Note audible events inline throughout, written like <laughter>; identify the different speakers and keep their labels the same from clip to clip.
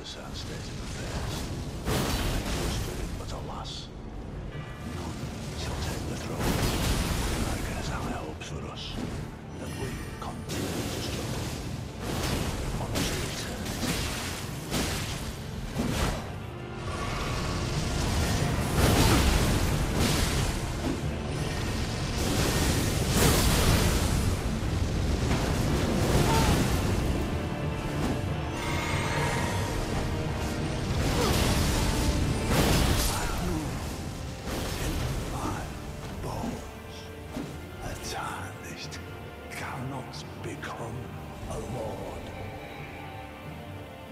Speaker 1: a sad state of affairs. Thank spirit, but alas, none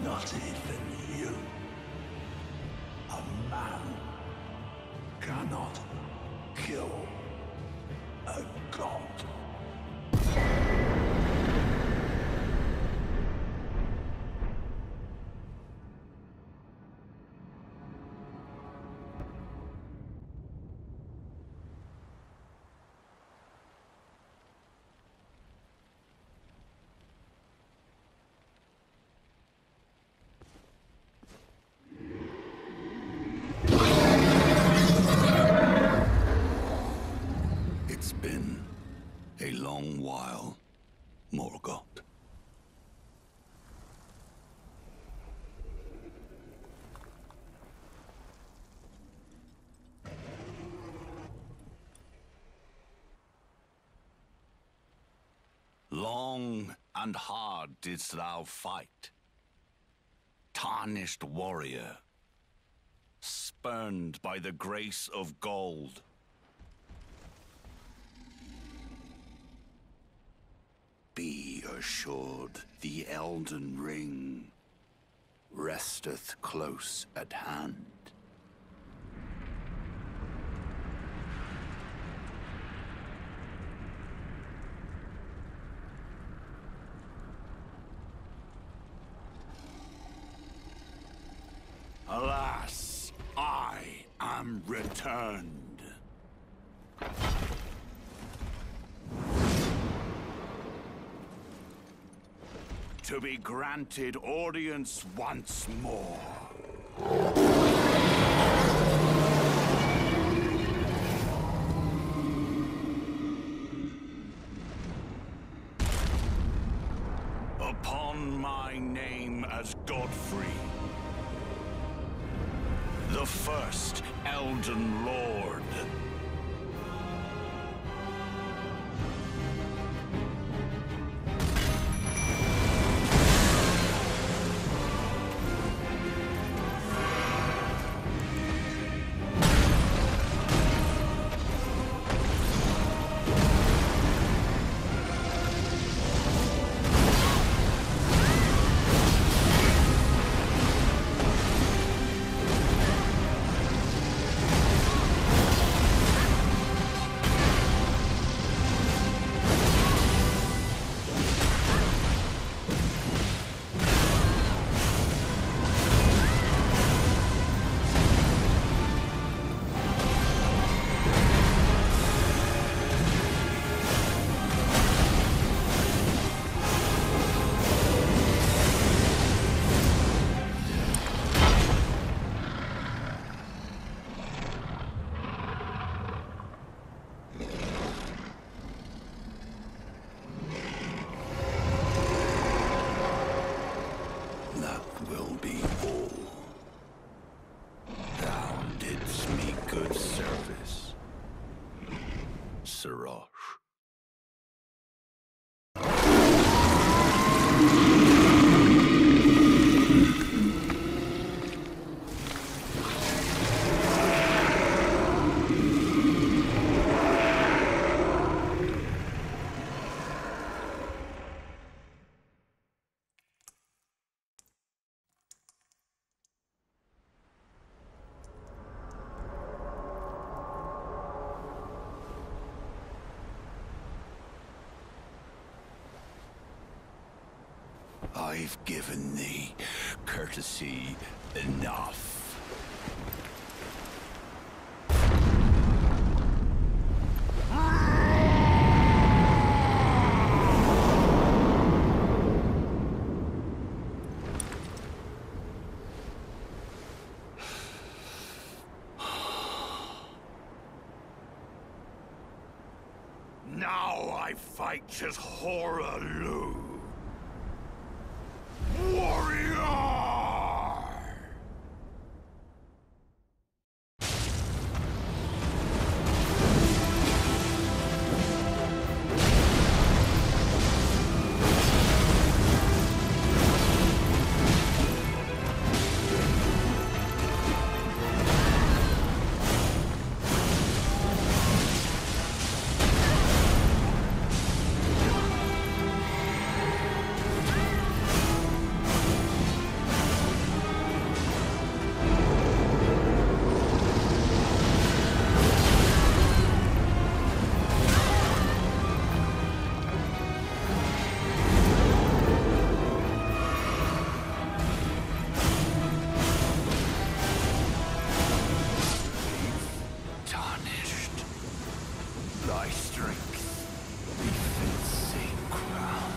Speaker 1: Not even you. A man cannot kill a god.
Speaker 2: Been a long while, Morgott. Long and hard didst thou fight. Tarnished warrior, spurned by the grace of gold. Be assured the Elden Ring resteth close at hand. Alas, I am returned. To be granted audience once more. Upon my name as Godfrey, the first Elden Lord. That will be all. Thou didst me good service, Serosh. I've given thee courtesy enough. <sighs> Now I fight as Hoarah Loux. Warrior! Thy strength befits a crown.